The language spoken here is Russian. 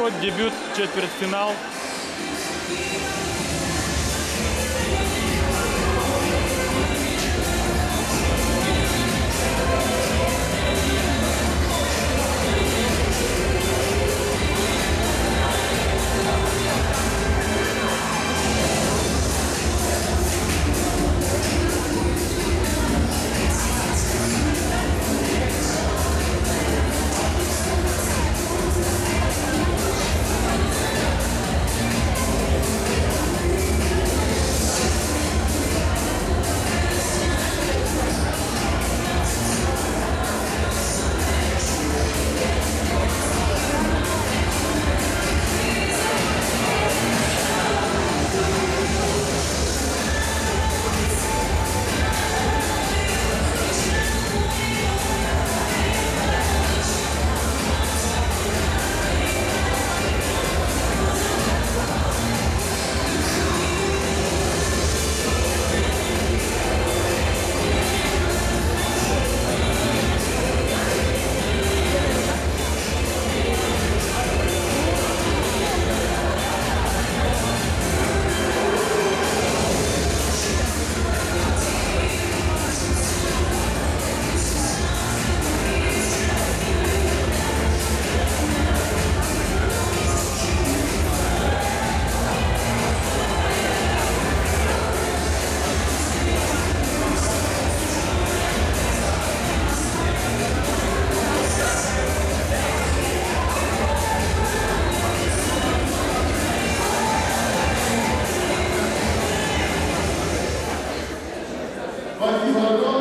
Вот дебют, четвертьфинал. Vai